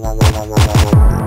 la